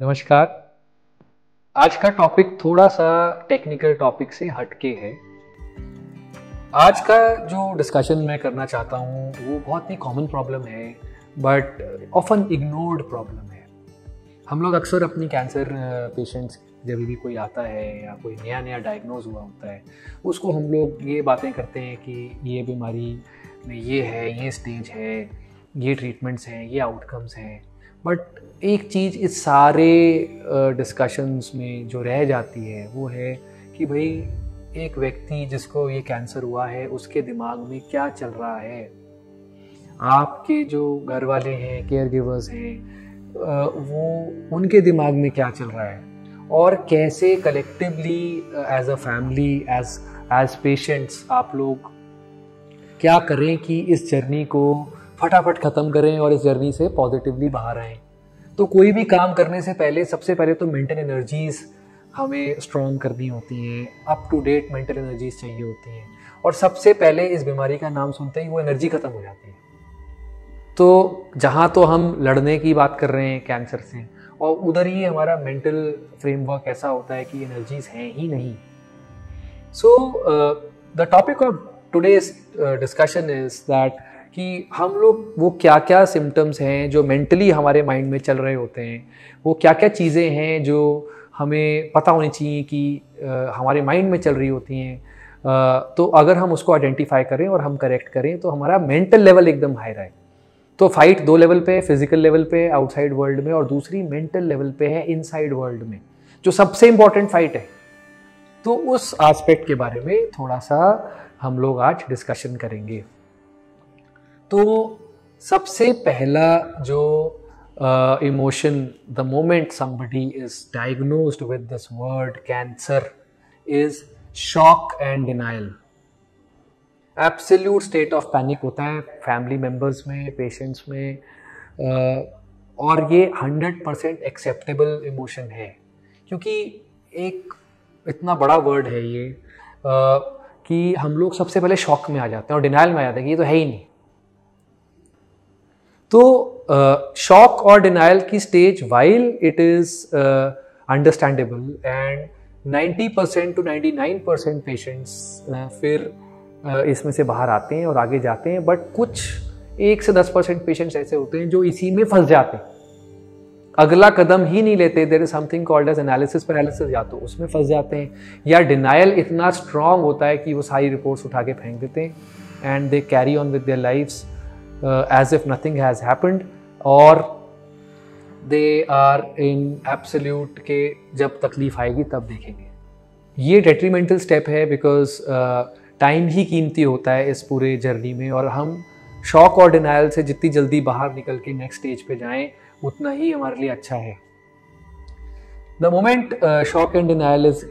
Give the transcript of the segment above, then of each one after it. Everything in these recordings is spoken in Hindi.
नमस्कार। आज का टॉपिक थोड़ा सा टेक्निकल टॉपिक से हटके है। आज का जो डिस्कशन मैं करना चाहता हूँ, वो बहुत ही कॉमन प्रॉब्लम है बट ऑफन इग्नोर्ड प्रॉब्लम है। हम लोग अक्सर अपनी कैंसर पेशेंट्स जब भी कोई आता है या कोई नया नया डायग्नोज हुआ होता है, उसको हम लोग ये बातें करते हैं कि ये बीमारी में ये है, ये स्टेज है, ये ट्रीटमेंट्स हैं, ये आउटकम्स हैं। बट एक चीज़ इस सारे डिस्कशंस में जो रह जाती है, वो है कि भाई एक व्यक्ति जिसको ये कैंसर हुआ है, उसके दिमाग में क्या चल रहा है? आपके जो घर वाले हैं केयर गिवर्स हैं वो उनके दिमाग में क्या चल रहा है? और कैसे collectively as a family as as patients आप लोग क्या करें कि इस जर्नी को फटाफट ख़त्म करें और इस जर्नी से पॉजिटिवली बाहर आएँ। तो कोई भी काम करने से पहले, सबसे पहले तो मेंटल एनर्जीज हमें स्ट्रॉन्ग करनी होती हैं up to date mental energies चाहिए होती हैं। और सबसे पहले इस बीमारी का नाम सुनते ही वो एनर्जी ख़त्म हो जाती है। तो जहाँ तो हम लड़ने की बात कर रहे हैं कैंसर से, और उधर ही हमारा मेंटल फ्रेमवर्क ऐसा होता है कि एनर्जीज हैं ही नहीं। So the topic of today's discussion is that कि हम लोग वो क्या क्या सिम्टम्स हैं जो मेंटली हमारे माइंड में चल रहे होते हैं। वो क्या क्या चीज़ें हैं जो हमें पता होनी चाहिए कि आ, हमारे माइंड में चल रही होती हैं। तो अगर हम उसको आइडेंटिफाई करें और हम करेक्ट करें तो हमारा मेंटल लेवल एकदम हाई रहे। तो फाइट दो लेवल पे फ़िज़िकल लेवल पे आउटसाइड वर्ल्ड में और दूसरी मेंटल लेवल पे है इनसाइड वर्ल्ड में जो सबसे इंपॉर्टेंट फाइट है। तो उस एस्पेक्ट के बारे में थोड़ा सा हम लोग आज डिस्कशन करेंगे। तो सबसे पहला जो emotion the moment somebody is diagnosed with this word cancer is shock and denial absolute state of panic होता है फैमिली मेंबर्स में पेशेंट्स में और ये हंड्रेड परसेंट एक्सेप्टेबल इमोशन है। क्योंकि एक इतना बड़ा वर्ड है ये कि हम लोग सबसे पहले शॉक में आ जाते हैं और डिनाइल में आ जाते हैं कि ये तो है ही नहीं। तो शॉक और डिनाइल की stage while it is understandable and 90 percent to 99 percent patients फिर uh, इसमें से बाहर आते हैं और आगे जाते हैं बट कुछ एक से दस परसेंट पेशेंट्स ऐसे होते हैं जो इसी में फंस जाते हैं। अगला कदम ही नहीं लेते there is something called as analysis paralysis या तो उसमें फंस जाते हैं या डिनाइल इतना स्ट्रांग होता है कि वो सारी रिपोर्ट्स उठा के फेंक देते हैं and they carry on with their lifes uh, as if nothing has happened or they are in absolute के जब तकलीफ़ आएगी तब देखेंगे। ये डेट्रीमेंटल स्टेप है बिकॉज़ टाइम uh, ही कीमती होता है इस पूरे जर्नी में और हम शॉक और डिनाइल से जितनी जल्दी बाहर निकल के नेक्स्ट स्टेज पे जाएँ उतना ही हमारे लिए अच्छा है। The moment shock and denial is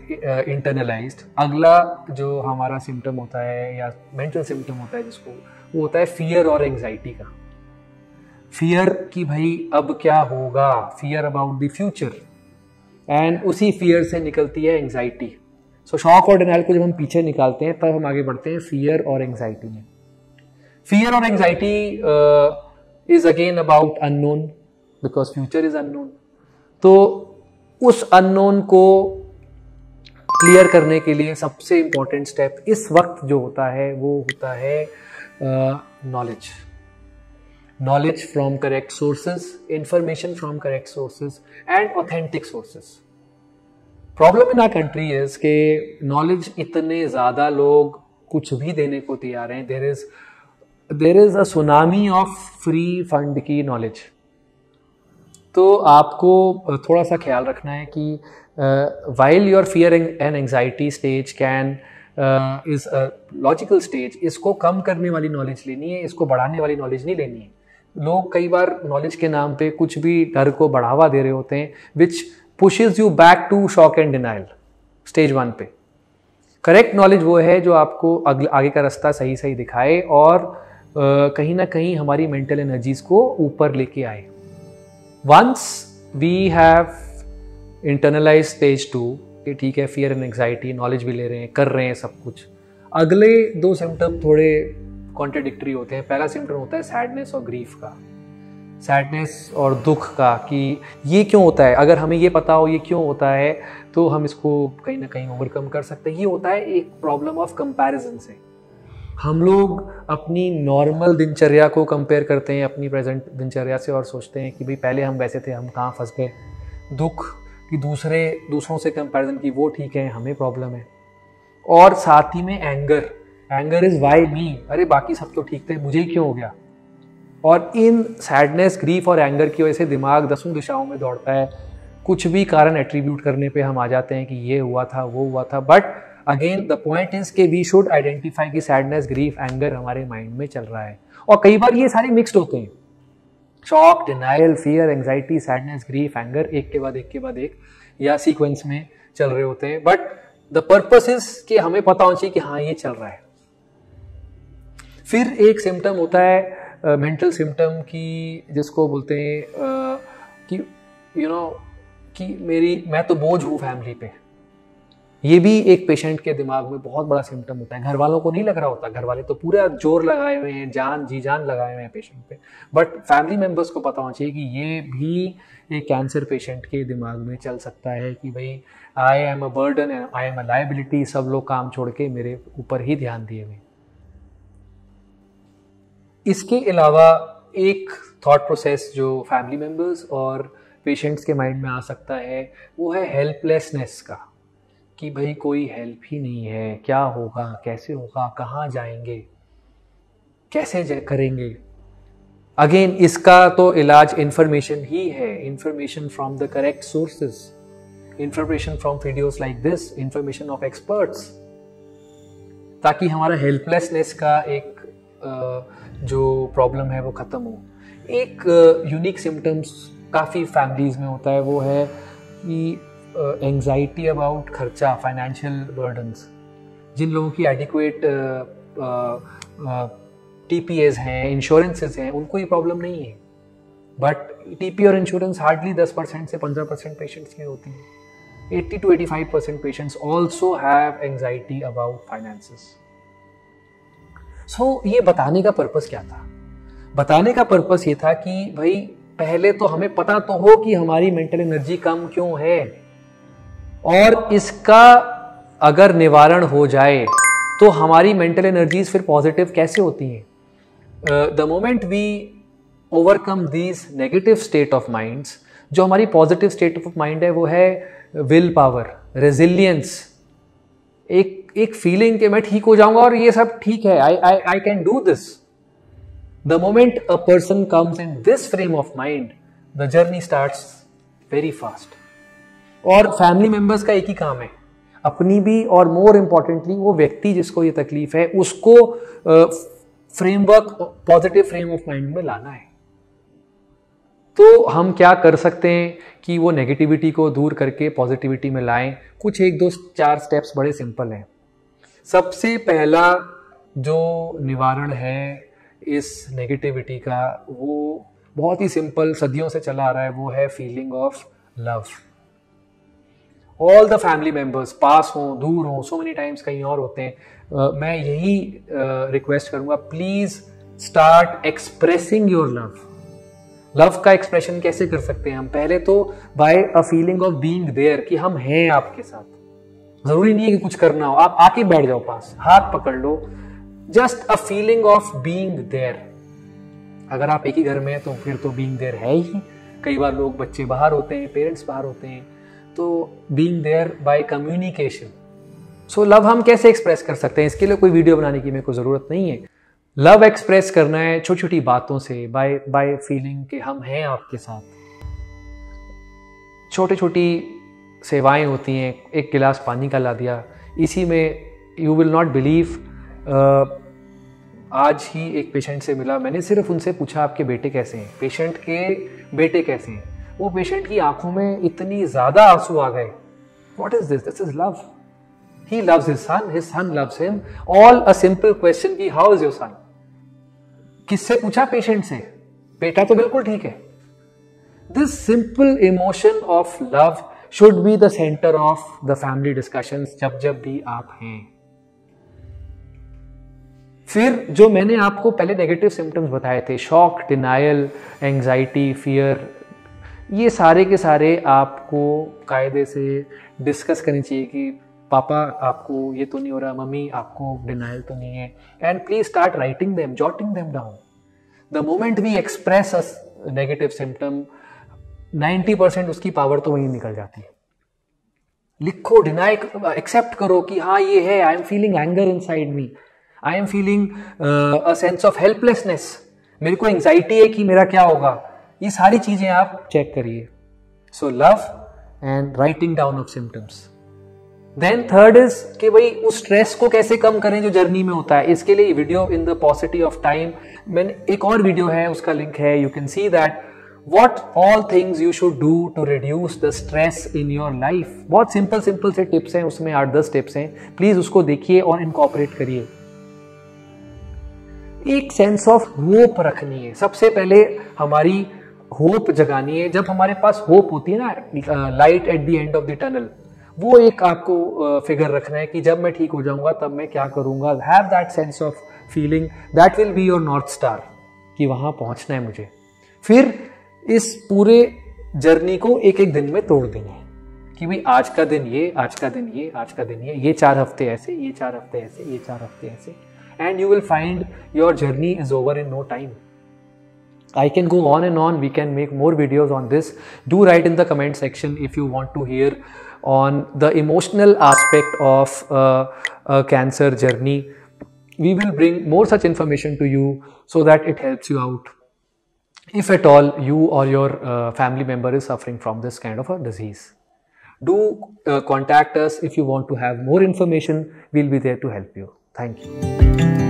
internalize अगला जो हमारा सिम्टम होता है या मेंटल सिम्टम होता है जिसको, वो होता है फियर और एंजाइटी का। फियर कि भाई अब क्या होगा? Fear about the future and उसी फियर से निकलती है एंजाइटी सो शॉक और डिनाइल को जब हम पीछे निकालते हैं, तब हम आगे बढ़ते हैं फियर और एंजाइटी में। फियर और anxiety is again about unknown because future is unknown तो उस अननोन को क्लियर करने के लिए सबसे इंपॉर्टेंट स्टेप इस वक्त जो होता है, वो होता है knowledge knowledge from correct sources information from correct sources and authentic sources. Problem in our country is के नॉलेज इतने ज़्यादा लोग कुछ भी देने को तैयार हैं. There is there is a tsunami of free fund की नॉलेज तो आपको थोड़ा सा ख्याल रखना है कि while your fear and anxiety stage can is logical stage इसको कम करने वाली नॉलेज लेनी है, इसको बढ़ाने वाली नॉलेज नहीं लेनी है। लोग कई बार नॉलेज के नाम पे कुछ भी डर को बढ़ावा दे रहे होते हैं which pushes you back to shock and denial stage one पे। करेक्ट नॉलेज वो है जो आपको आगे का रास्ता सही सही दिखाए और कहीं ना कहीं हमारी मेंटल एनर्जीज को ऊपर लेके आए। Once we have internalize stage two कि ठीक है फियर एंड एंगजाइटी नॉलेज भी ले रहे हैं, कर रहे हैं सब कुछ। अगले दो सिम्टम थोड़े कॉन्ट्रडिक्टरी होते हैं। पहला सिम्टम होता है सैडनेस और ग्रीफ का। सैडनेस और दुख का कि ये क्यों होता है? अगर हमें ये पता हो, ये क्यों होता है तो हम इसको कहीं ना कहीं ओवरकम कर सकते हैं। ये होता है एक प्रॉब्लम ऑफ़ कंपैरिजन से। हम लोग अपनी नॉर्मल दिनचर्या को कंपेयर करते हैं, अपनी प्रेजेंट दिनचर्या से और सोचते हैं कि भाई पहले हम वैसे थे, हम कहाँ फंस गए। दुख कि दूसरे, दूसरों से कंपैरिजन की वो ठीक है, हमें प्रॉब्लम है। और साथ ही में anger anger is why me अरे बाकी सब तो ठीक थे, मुझे ही क्यों हो गया? और इन सैडनेस ग्रीफ और एंगर की वजह से दिमाग दसों दिशाओं में दौड़ता है। कुछ भी कारण एट्रीब्यूट करने पे हम आ जाते हैं कि ये हुआ था, वो हुआ था but again the point is के वी शुड आइडेंटिफाई कि सैडनेस ग्रीफ एंगर हमारे माइंड में चल रहा है। और कई बार ये सारे मिक्सड होते हैं। Shock denial fear anxiety sadness grief anger एक के बाद एक के बाद एक या सीक्वेंस में चल रहे होते हैं। बट द पर्पस इज़ कि हमें पता होना चाहिए कि हाँ ये चल रहा है। फिर एक सिम्टम होता है मेंटल uh, सिम्टम की जिसको बोलते हैं uh, कि यू you नो know, कि मेरी मैं तो बोझ हूँ फैमिली पे। ये भी एक पेशेंट के दिमाग में बहुत बड़ा सिम्टम होता है। घर वालों को नहीं लग रहा होता। घर वाले तो पूरा ज़ोर लगाए हुए हैं, जान, जी जान लगाए हुए हैं पेशेंट पे। बट फैमिली मेंबर्स को पता होना चाहिए कि ये भी एक कैंसर पेशेंट के दिमाग में चल सकता है कि भाई I am a burden I am a liability सब लोग काम छोड़ के मेरे ऊपर ही ध्यान दिए हुए इसके अलावा एक थॉट प्रोसेस जो फैमिली मेंबर्स और पेशेंट्स के माइंड में आ सकता है, वो है हेल्पलेसनेस का। कि भाई कोई हेल्प ही नहीं है। क्या होगा? कैसे होगा? कहाँ जाएँगे? कैसे जा, करेंगे? अगेन इसका तो इलाज इंफॉर्मेशन ही है। Information from the correct sources information from videos like this information of experts ताकि हमारा हेल्पलेसनेस का एक जो प्रॉब्लम है वो ख़त्म हो। एक यूनिक सिम्टम्स काफ़ी फैमिलीज़ में होता है। वो है कि एंजाइटी अबाउट खर्चा फाइनेंशियल बर्डन्स जिन लोगों की एडिक्वेट टी पी एज हैं इंश्योरेंसेज हैं, उनको ये प्रॉब्लम नहीं है. बट टी पी और इंश्योरेंस हार्डली दस परसेंट से पंद्रह परसेंट पेशेंट्स की होती है. Eighty two eighty five percent patients also have anxiety about finances so ये बताने का पर्पस क्या था? बताने का पर्पस ये था कि, भाई, पहले तो हमें पता तो हो कि हमारी मेंटल एनर्जी कम क्यों है. और इसका अगर निवारण हो जाए तो हमारी मेंटल एनर्जीज फिर पॉजिटिव कैसे होती हैं? The moment we overcome these negative state of minds जो हमारी पॉजिटिव स्टेट ऑफ़ माइंड है, वो है विल पावर रेजिलियंस एक एक फीलिंग कि मैं ठीक हो जाऊँगा और ये सब ठीक है I I I can do this the moment a person comes in this frame of mind the journey start very fast और फैमिली मेंबर्स का एक ही काम है। अपनी भी और मोर इम्पॉर्टेंटली वो व्यक्ति जिसको ये तकलीफ़ है, उसको framework positive frame of mind में लाना है। तो हम क्या कर सकते हैं कि वो नेगेटिविटी को दूर करके पॉजिटिविटी में लाएँ? कुछ एक, दो, चार स्टेप्स बड़े सिंपल हैं। सबसे पहला जो निवारण है इस नेगेटिविटी का, वो बहुत ही सिंपल सदियों से चला आ रहा है, वो है feeling of love all the family members पास हों दूर हों सो मेनी टाइम्स कहीं और होते हैं। uh, मैं यही रिक्वेस्ट uh, करूँगा please start expressing your love love का एक्सप्रेशन कैसे कर सकते हैं हम? पहले तो by a feeling of being there कि हम हैं आपके साथ। ज़रूरी नहीं है कि कुछ करना हो आप आके बैठ जाओ पास हाथ पकड़ लो। Just a feeling of being there अगर आप एक ही घर में हैं तो फिर तो बीइंग देयर है ही। कई बार लोग बच्चे बाहर होते हैं पेरेंट्स बाहर होते हैं। तो being there by communication so love हम कैसे एक्सप्रेस कर सकते हैं? इसके लिए कोई वीडियो बनाने की मेरे को ज़रूरत नहीं है। लव एक्सप्रेस करना है छोटी छोटी बातों से बाय बाय फीलिंग कि हम हैं आपके साथ। छोटी छोटी सेवाएँ होती हैं, एक गिलास पानी का ला दिया। इसी में यू विल नॉट बिलीव आज ही एक पेशेंट से मिला। मैंने सिर्फ़ उनसे पूछा, आपके बेटे कैसे हैं? पेशेंट के बेटे कैसे हैं? वो पेशेंट की आँखों में इतनी ज़्यादा आँसू आ गए। What is this this is love he loves his son his son loves him all a simple question की हाउ इज़ योर सन किससे पूछा पेशेंट से? बेटा तो बिल्कुल ठीक है। This simple emotion of love should be the centre of the family discussion जब जब भी आप हैं। फिर जो मैंने आपको पहले नेगेटिव सिम्टम्स बताए थे शॉक डिनायल एंजाइटी फियर ये सारे के सारे आपको कायदे से डिस्कस करनी चाहिए कि पापा, आपको ये तो नहीं हो रहा, मम्मी, आपको डिनाइल तो नहीं है। And please start writing them jotting them down the moment we express a negative symptom 90 percent उसकी पावर तो वहीं निकल जाती है। लिखो डिनाई एक्सेप्ट करो कि हाँ ये है I am feeling anger inside me I am feeling a sense of helplessness मेरे को एंग्जाइटी है कि मेरा क्या होगा। ये सारी चीज़ें आप चेक करिए। So love and writing down of symptoms then third is कि भाई उस स्ट्रेस को कैसे कम करें जो जर्नी में होता है। इसके लिए video in the paucity of time मैंने एक और वीडियो है उसका लिंक है। You can see that what all things you should do to reduce the stress in your life बहुत सिंपल सिंपल से टिप्स हैं उसमें आठ दस टिप्स हैं। प्लीज़ उसको देखिए और इनकॉपरेट करिए। एक सेंस ऑफ़ होप रखनी है। सबसे पहले हमारी होप जगानी है। जब हमारे पास होप होती है ना light at the end of the tunnel वो एक आपको फिगर रखना है कि जब मैं ठीक हो जाऊँगा, तब मैं क्या करूँगा। Have that sense of feeling that will be your north star कि वहाँ पहुँचना है मुझे। फिर इस पूरे जर्नी को एक एक दिन में तोड़ है कि भाई, आज का दिन ये, आज का दिन ये, आज का दिन ये ये चार हफ़्ते ऐसे, ये चार हफ़्ते ऐसे, ये चार हफ़्ते ऐसे। And you will find your journey is over in no time I can go on and on. We can make more videos on this. Do write in the comment section if you want to hear on the emotional aspect of uh, a cancer journey. We will bring more such information to you so that it helps you out. If at all you or your uh, family member is suffering from this kind of a disease. Do uh, contact us if you want to have more information. We'll be there to help you. Thank you.